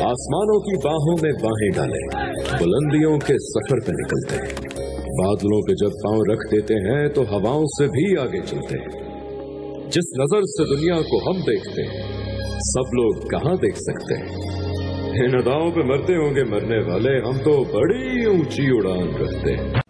आसमानों की बाहों में बाहें डाले, बुलंदियों के सफ़र पे निकलते बादलों पे जब पाँव रख देते हैं तो हवाओं से भी आगे चलते जिस नज़र से दुनिया को हम देखते हैं, सब लोग कहाँ देख सकते हैं? इन अदाओं पे मरते होंगे मरने वाले, हम तो बड़ी ऊँची उड़ान रखते हैं।